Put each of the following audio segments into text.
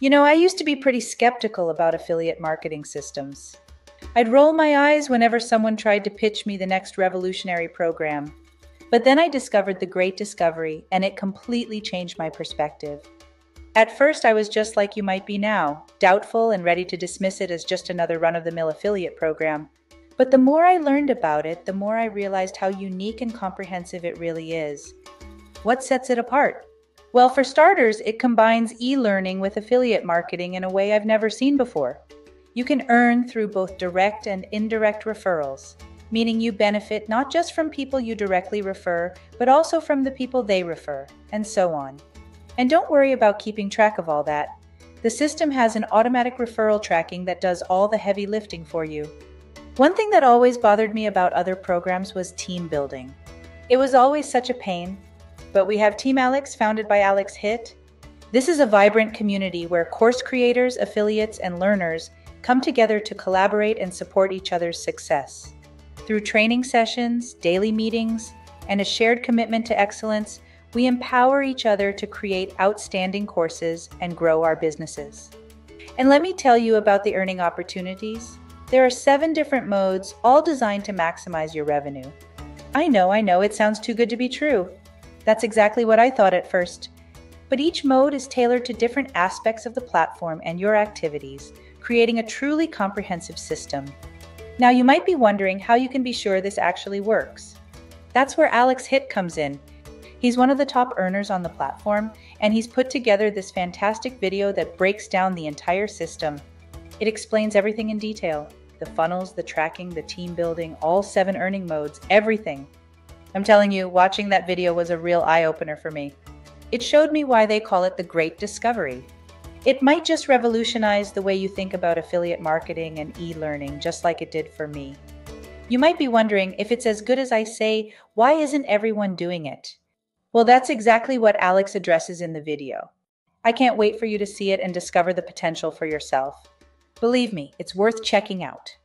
You know, I used to be pretty skeptical about affiliate marketing systems. I'd roll my eyes whenever someone tried to pitch me the next revolutionary program. But then I discovered the great discovery, and it completely changed my perspective. At first, I was just like you might be now, doubtful and ready to dismiss it as just another run of the mill affiliate program. But the more I learned about it, the more I realized how unique and comprehensive it really is. What sets it apart? Well, for starters, it combines e learning with affiliate marketing in a way I've never seen before. You can earn through both direct and indirect referrals, meaning you benefit not just from people you directly refer, but also from the people they refer, and so on. And don't worry about keeping track of all that. The system has an automatic referral tracking that does all the heavy lifting for you. One thing that always bothered me about other programs was team building. It was always such a pain, but we have Team Alex, founded by Alex Hitt. This is a vibrant community where course creators, affiliates, and learners come together to collaborate and support each other's success. Through training sessions, daily meetings, and a shared commitment to excellence, we empower each other to create outstanding courses and grow our businesses. And let me tell you about the earning opportunities. There are seven different modes, all designed to maximize your revenue. I know, I know, it sounds too good to be true. That's exactly what I thought at first. But each mode is tailored to different aspects of the platform and your activities, creating a truly comprehensive system. Now, you might be wondering how you can be sure this actually works. That's where Alex Hitt comes in. He's one of the top earners on the platform, and he's put together this fantastic video that breaks down the entire system. It explains everything in detail the funnels, the tracking, the team building, all seven earning modes, everything. I'm telling you, watching that video was a real eye opener for me. It showed me why they call it the Great Discovery. It might just revolutionize the way you think about affiliate marketing and e learning, just like it did for me. You might be wondering if it's as good as I say, why isn't everyone doing it? Well, that's exactly what Alex addresses in the video. I can't wait for you to see it and discover the potential for yourself. Believe me, it's worth checking out.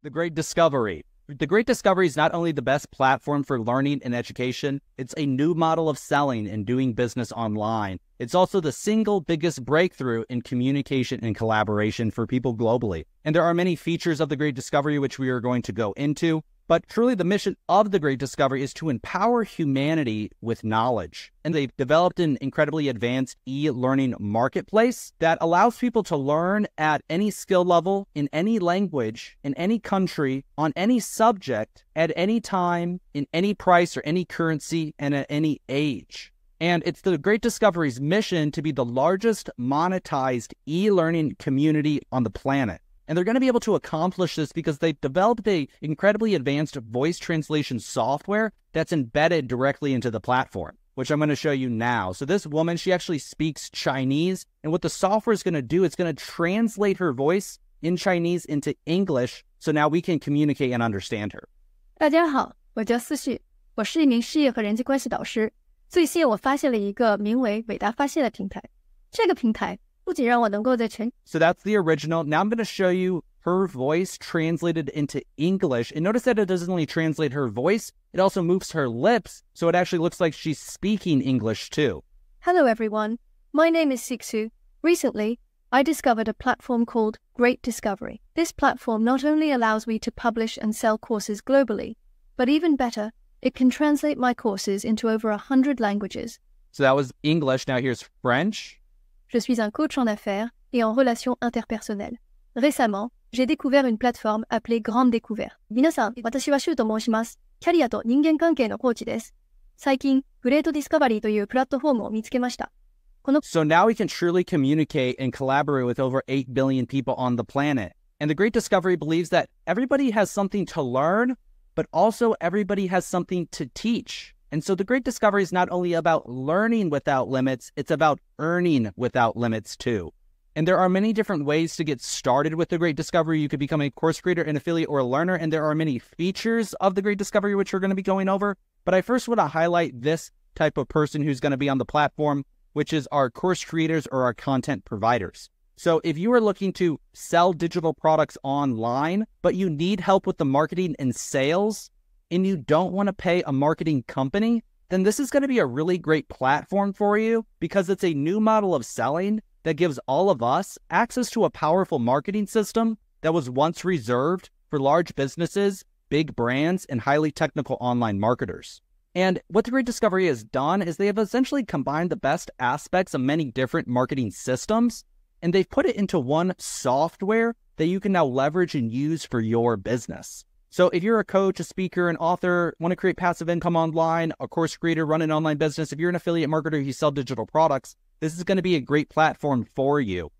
The Great Discovery. The Great Discovery is not only the best platform for learning and education, it's a new model of selling and doing business online. It's also the single biggest breakthrough in communication and collaboration for people globally. And there are many features of the Great Discovery which we are going to go into. But truly, the mission of the Great Discovery is to empower humanity with knowledge. And they've developed an incredibly advanced e learning marketplace that allows people to learn at any skill level, in any language, in any country, on any subject, at any time, in any price or any currency, and at any age. And it's the Great Discovery's mission to be the largest monetized e learning community on the planet. And they're going to be able to accomplish this because they've developed a incredibly advanced voice translation software that's embedded directly into the platform, which I'm going to show you now. So this woman, she actually speaks Chinese, and what the software is going to do, it's going to translate her voice in Chinese into English, so now we can communicate and understand her. 大家好，我叫思绪，我是一名事业和人际关系导师。最近我发现了一个名为“伟大发现”的平台，这个平台 so that's the original. Now I'm going to show you her voice translated into English. And notice that it doesn't only translate her voice, it also moves her lips. So it actually looks like she's speaking English too. Hello, everyone. My name is Siksu. Recently, I discovered a platform called Great Discovery. This platform not only allows me to publish and sell courses globally, but even better, it can translate my courses into over a hundred languages. So that was English. Now here's French. Je suis un coach en affaires et en relations interpersonnelles. Récemment, j'ai découvert une plateforme appelée Grande Découverte. 皆さん、私はシューと申します。キャリアと人間関係のコーチです。最近、グレートディスカバリーというプラットフォームを見つけました。So now we can truly communicate and collaborate with over 8 billion people on the planet. And the Great Discovery believes that everybody has something to learn, but also everybody has something to teach. And so the great discovery is not only about learning without limits, it's about earning without limits too. And there are many different ways to get started with the Great Discovery. You could become a course creator, an affiliate, or a learner. And there are many features of the Great Discovery, which we're going to be going over. But I first want to highlight this type of person who's going to be on the platform, which is our course creators or our content providers. So if you are looking to sell digital products online, but you need help with the marketing and sales, and you don't want to pay a marketing company, then this is going to be a really great platform for you because it's a new model of selling that gives all of us access to a powerful marketing system that was once reserved for large businesses, big brands, and highly technical online marketers. And what the Great Discovery has done is they have essentially combined the best aspects of many different marketing systems and they've put it into one software that you can now leverage and use for your business. So if you're a coach, a speaker, an author, want to create passive income online, a course creator, run an online business, if you're an affiliate marketer, you sell digital products, this is going to be a great platform for you.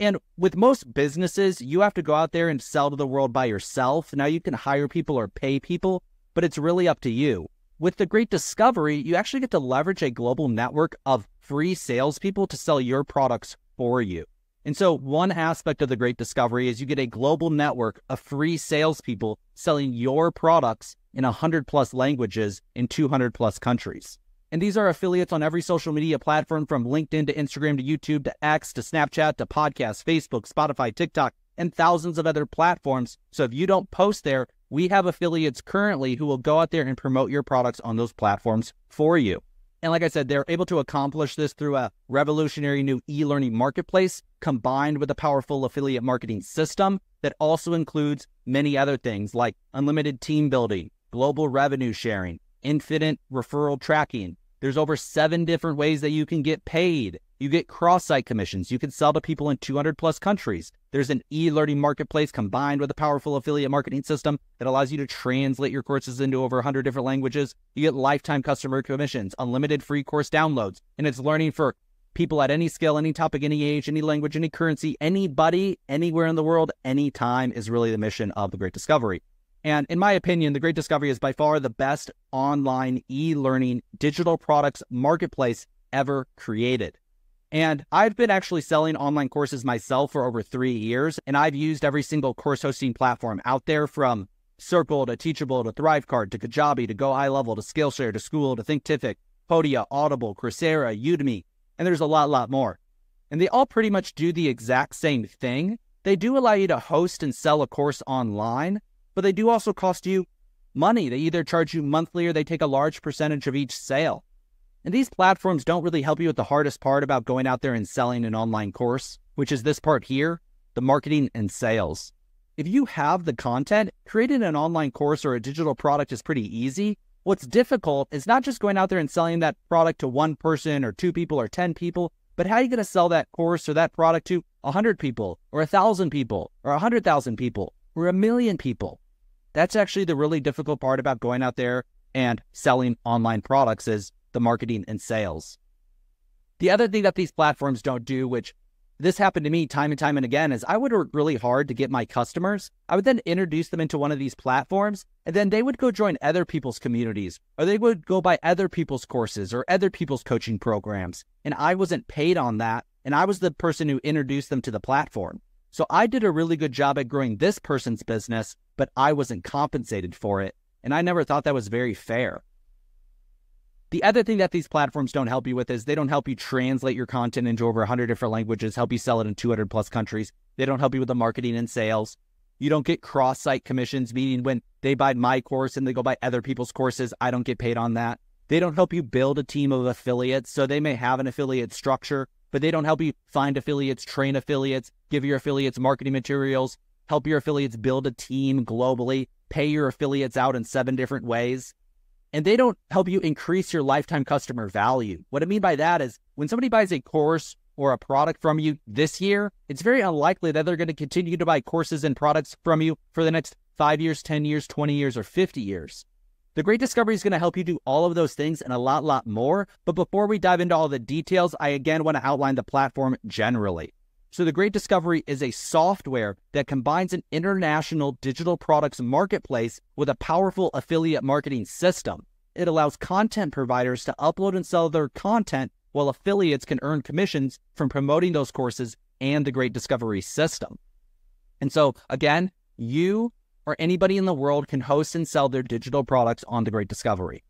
And with most businesses, you have to go out there and sell to the world by yourself. Now you can hire people or pay people, but it's really up to you. With the Great Discovery, you actually get to leverage a global network of free salespeople to sell your products for you. And so, one aspect of the Great Discovery is you get a global network of free salespeople selling your products in 100 plus languages in 200 plus countries. And these are affiliates on every social media platform from LinkedIn to Instagram to YouTube to X to Snapchat to podcasts, Facebook, Spotify, TikTok, and thousands of other platforms. So if you don't post there, we have affiliates currently who will go out there and promote your products on those platforms for you. And like I said, they're able to accomplish this through a revolutionary new e learning marketplace combined with a powerful affiliate marketing system that also includes many other things like unlimited team building, global revenue sharing, infinite referral tracking. There's over seven different ways that you can get paid. You get cross site commissions. You can sell to people in 200 plus countries. There's an e learning marketplace combined with a powerful affiliate marketing system that allows you to translate your courses into over 100 different languages. You get lifetime customer commissions, unlimited free course downloads, and it's learning for people at any scale, any topic, any age, any language, any currency, anybody, anywhere in the world, anytime is really the mission of the Great Discovery. And in my opinion, the Great Discovery is by far the best online e learning digital products marketplace ever created. And I've been actually selling online courses myself for over three years, and I've used every single course hosting platform out there from Circle to Teachable to Thrivecart to Kajabi to Go High Level to Skillshare to Skool to Thinkific, Podia, Audible, Coursera, Udemy, and there's a lot, lot more. And they all pretty much do the exact same thing. They do allow you to host and sell a course online, but they do also cost you money. They either charge you monthly or they take a large percentage of each sale. And these platforms don't really help you with the hardest part about going out there and selling an online course, which is this part here the marketing and sales. If you have the content, creating an online course or a digital product is pretty easy. What's difficult is not just going out there and selling that product to one person or two people or 10 people, but how are you going to sell that course or that product to 100 people or 1,000 people or 100,000 people or a million people? That's actually the really difficult part about going out there and selling online products is the marketing and sales. The other thing that these platforms don't do, which this happened to me time and time and again, is I would work really hard to get my customers. I would then introduce them into one of these platforms, and then they would go join other people's communities, or they would go buy other people's courses or other people's coaching programs. And I wasn't paid on that. And I was the person who introduced them to the platform. So I did a really good job at growing this person's business, but I wasn't compensated for it. And I never thought that was very fair. The other thing that these platforms don't help you with is they don't help you translate your content into over 100 different languages, help you sell it in 200 plus countries. They don't help you with the marketing and sales. You don't get cross site commissions, meaning when they buy my course and they go buy other people's courses, I don't get paid on that. They don't help you build a team of affiliates. So they may have an affiliate structure, but they don't help you find affiliates, train affiliates, give your affiliates marketing materials, help your affiliates build a team globally, pay your affiliates out in seven different ways and they don't help you increase your lifetime customer value. What I mean by that is when somebody buys a course or a product from you this year, it's very unlikely that they're going to continue to buy courses and products from you for the next five years, 10 years, 20 years, or 50 years. The Great Discovery is going to help you do all of those things and a lot, lot more. But before we dive into all the details, I again want to outline the platform generally. So, the Great Discovery is a software that combines an international digital products marketplace with a powerful affiliate marketing system. It allows content providers to upload and sell their content while affiliates can earn commissions from promoting those courses and the Great Discovery system. And so, again, you or anybody in the world can host and sell their digital products on the Great Discovery.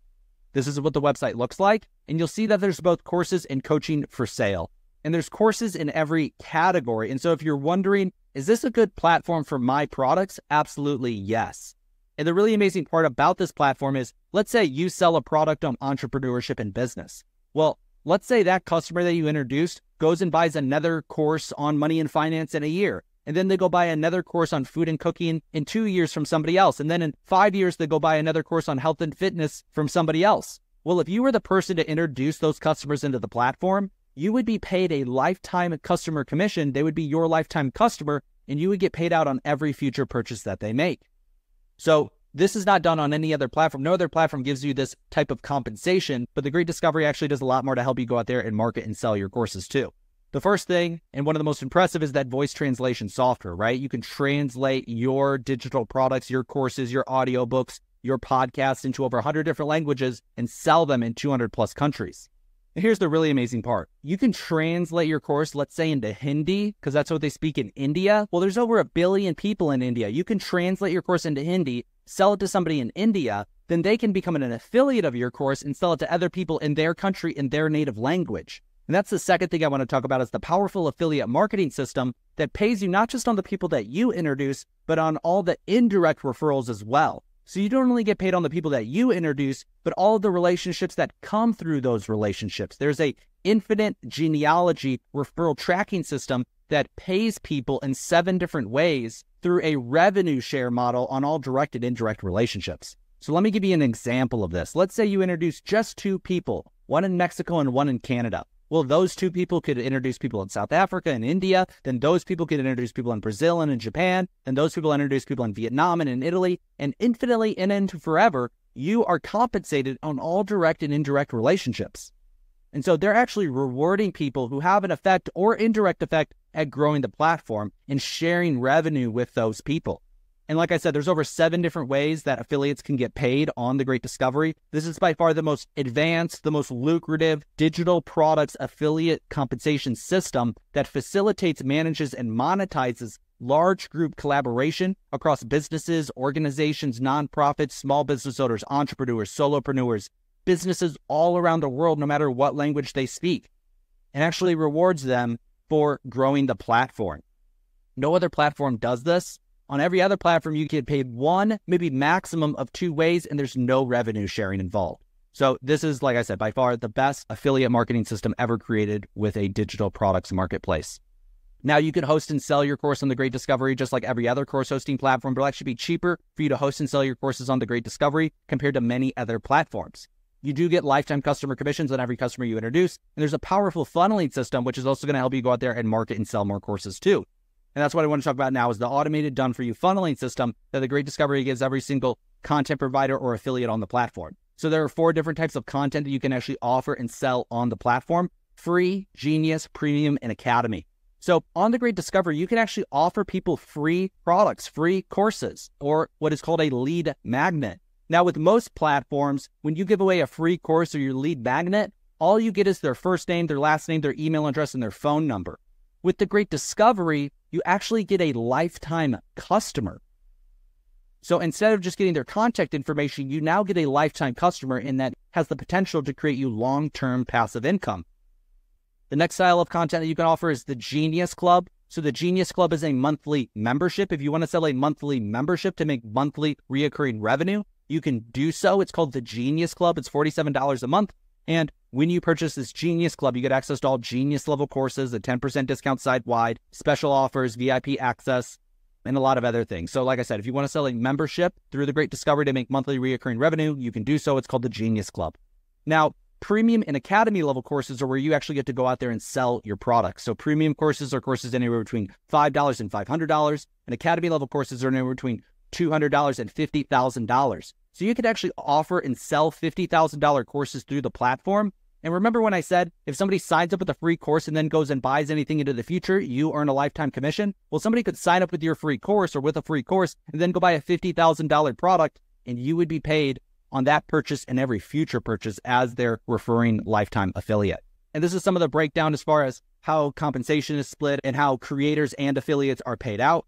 This is what the website looks like, and you'll see that there's both courses and coaching for sale and there's courses in every category. And so if you're wondering, is this a good platform for my products? Absolutely yes. And the really amazing part about this platform is let's say you sell a product on entrepreneurship and business. Well, let's say that customer that you introduced goes and buys another course on money and finance in a year. And then they go buy another course on food and cooking in two years from somebody else. And then in five years, they go buy another course on health and fitness from somebody else. Well, if you were the person to introduce those customers into the platform, you would be paid a lifetime customer commission. They would be your lifetime customer, and you would get paid out on every future purchase that they make. So this is not done on any other platform. No other platform gives you this type of compensation, but the Great Discovery actually does a lot more to help you go out there and market and sell your courses too. The first thing, and one of the most impressive, is that voice translation software, right? You can translate your digital products, your courses, your audiobooks, your podcasts into over 100 different languages and sell them in 200 plus countries. And here's the really amazing part. You can translate your course, let's say into Hindi, because that's what they speak in India. Well, there's over a billion people in India. You can translate your course into Hindi, sell it to somebody in India, then they can become an affiliate of your course and sell it to other people in their country in their native language. And that's the second thing I want to talk about is the powerful affiliate marketing system that pays you not just on the people that you introduce, but on all the indirect referrals as well. So you don't only get paid on the people that you introduce, but all of the relationships that come through those relationships. There's a infinite genealogy referral tracking system that pays people in seven different ways through a revenue share model on all direct and indirect relationships. So let me give you an example of this. Let's say you introduce just two people, one in Mexico and one in Canada. Well, those two people could introduce people in South Africa and India. Then those people could introduce people in Brazil and in Japan. Then those people introduce people in Vietnam and in Italy. And infinitely and into forever, you are compensated on all direct and indirect relationships. And so they're actually rewarding people who have an effect or indirect effect at growing the platform and sharing revenue with those people. And like I said, there's over seven different ways that affiliates can get paid on the Great Discovery. This is by far the most advanced, the most lucrative digital products affiliate compensation system that facilitates, manages, and monetizes large group collaboration across businesses, organizations, nonprofits, small business owners, entrepreneurs, solopreneurs, businesses all around the world, no matter what language they speak, and actually rewards them for growing the platform. No other platform does this on every other platform, you get paid one, maybe maximum of two ways, and there's no revenue sharing involved. So, this is, like I said, by far the best affiliate marketing system ever created with a digital products marketplace. Now, you can host and sell your course on the Great Discovery just like every other course hosting platform, but it'll actually be cheaper for you to host and sell your courses on the Great Discovery compared to many other platforms. You do get lifetime customer commissions on every customer you introduce, and there's a powerful funneling system, which is also going to help you go out there and market and sell more courses too. And that's what I want to talk about now is the automated done for you funneling system that the Great Discovery gives every single content provider or affiliate on the platform. So there are four different types of content that you can actually offer and sell on the platform free, genius, premium, and academy. So on the Great Discovery, you can actually offer people free products, free courses, or what is called a lead magnet. Now, with most platforms, when you give away a free course or your lead magnet, all you get is their first name, their last name, their email address, and their phone number. With the Great Discovery, you actually get a lifetime customer. So instead of just getting their contact information, you now get a lifetime customer, and that has the potential to create you long term passive income. The next style of content that you can offer is the Genius Club. So the Genius Club is a monthly membership. If you want to sell a monthly membership to make monthly reoccurring revenue, you can do so. It's called the Genius Club. It's $47 a month. And when you purchase this Genius Club, you get access to all Genius level courses, a 10% discount site wide, special offers, VIP access, and a lot of other things. So, like I said, if you want to sell a membership through the Great Discovery to make monthly recurring revenue, you can do so. It's called the Genius Club. Now, premium and academy level courses are where you actually get to go out there and sell your products. So, premium courses are courses anywhere between $5 and $500, and academy level courses are anywhere between $200 and $50,000. So you could actually offer and sell $50,000 courses through the platform. And remember when I said if somebody signs up with a free course and then goes and buys anything into the future, you earn a lifetime commission? Well, somebody could sign up with your free course or with a free course and then go buy a $50,000 product and you would be paid on that purchase and every future purchase as their referring lifetime affiliate. And this is some of the breakdown as far as how compensation is split and how creators and affiliates are paid out.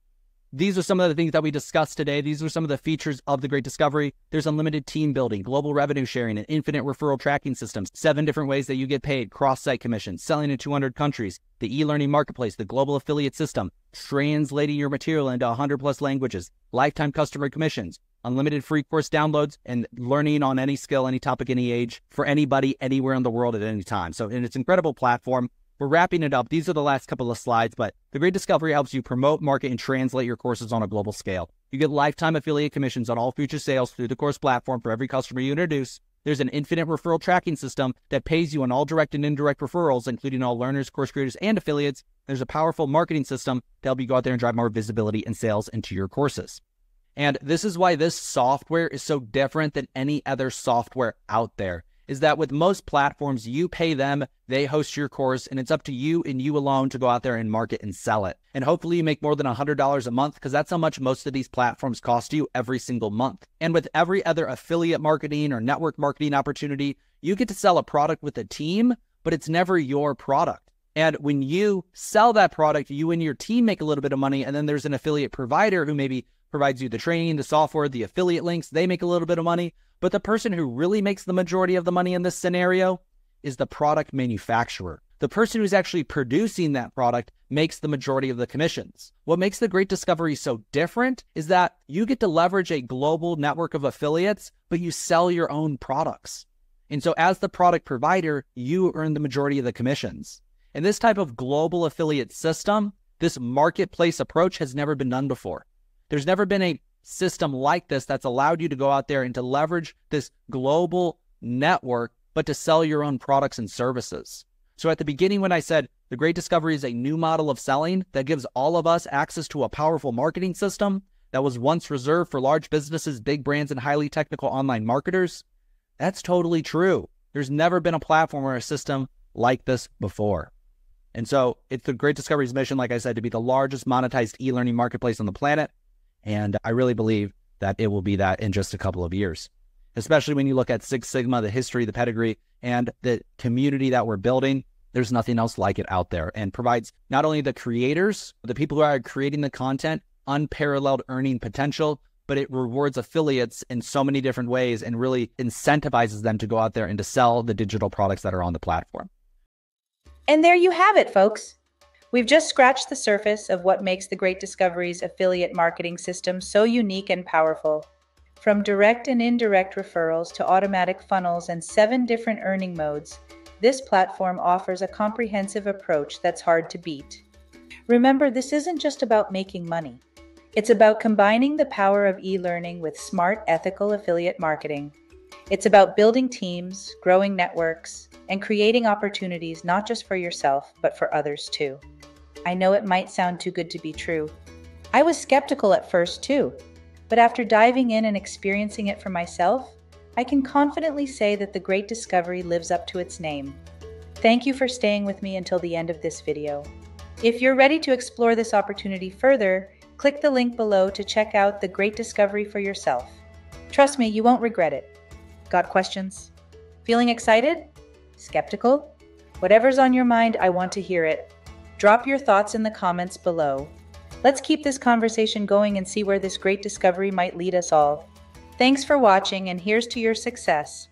These are some of the things that we discussed today. These are some of the features of the Great Discovery. There's unlimited team building, global revenue sharing, and infinite referral tracking systems. Seven different ways that you get paid, cross site commissions, selling in 200 countries, the e learning marketplace, the global affiliate system, translating your material into 100 plus languages, lifetime customer commissions, unlimited free course downloads, and learning on any skill, any topic, any age for anybody, anywhere in the world at any time. So, and it's an incredible platform. We're wrapping it up. These are the last couple of slides, but the Great Discovery helps you promote, market, and translate your courses on a global scale. You get lifetime affiliate commissions on all future sales through the course platform for every customer you introduce. There's an infinite referral tracking system that pays you on all direct and indirect referrals, including all learners, course creators, and affiliates. There's a powerful marketing system to help you go out there and drive more visibility and sales into your courses. And this is why this software is so different than any other software out there is that with most platforms, you pay them, they host your course, and it's up to you and you alone to go out there and market and sell it. And hopefully you make more than $100 a month because that's how much most of these platforms cost you every single month. And with every other affiliate marketing or network marketing opportunity, you get to sell a product with a team, but it's never your product. And when you sell that product, you and your team make a little bit of money. And then there's an affiliate provider who maybe provides you the training, the software, the affiliate links. They make a little bit of money. But the person who really makes the majority of the money in this scenario is the product manufacturer. The person who's actually producing that product makes the majority of the commissions. What makes the Great Discovery so different is that you get to leverage a global network of affiliates, but you sell your own products. And so, as the product provider, you earn the majority of the commissions. And this type of global affiliate system, this marketplace approach has never been done before. There's never been a system like this that's allowed you to go out there and to leverage this global network, but to sell your own products and services. So at the beginning, when I said the Great Discovery is a new model of selling that gives all of us access to a powerful marketing system that was once reserved for large businesses, big brands, and highly technical online marketers, that's totally true. There's never been a platform or a system like this before. And so it's the Great Discovery's mission, like I said, to be the largest monetized e learning marketplace on the planet. And I really believe that it will be that in just a couple of years, especially when you look at Six Sigma, the history, the pedigree, and the community that we're building. There's nothing else like it out there and provides not only the creators, the people who are creating the content, unparalleled earning potential, but it rewards affiliates in so many different ways and really incentivizes them to go out there and to sell the digital products that are on the platform. And there you have it, folks. We've just scratched the surface of what makes the Great Discoveries affiliate marketing system so unique and powerful. From direct and indirect referrals to automatic funnels and seven different earning modes, this platform offers a comprehensive approach that's hard to beat. Remember, this isn't just about making money. It's about combining the power of e learning with smart, ethical affiliate marketing. It's about building teams, growing networks, and creating opportunities not just for yourself, but for others too. I know it might sound too good to be true. I was skeptical at first too, but after diving in and experiencing it for myself, I can confidently say that the great discovery lives up to its name. Thank you for staying with me until the end of this video. If you're ready to explore this opportunity further, click the link below to check out the great discovery for yourself. Trust me, you won't regret it. Got questions? Feeling excited? Skeptical? Whatever's on your mind, I want to hear it. Drop your thoughts in the comments below. Let's keep this conversation going and see where this great discovery might lead us all. Thanks for watching, and here's to your success.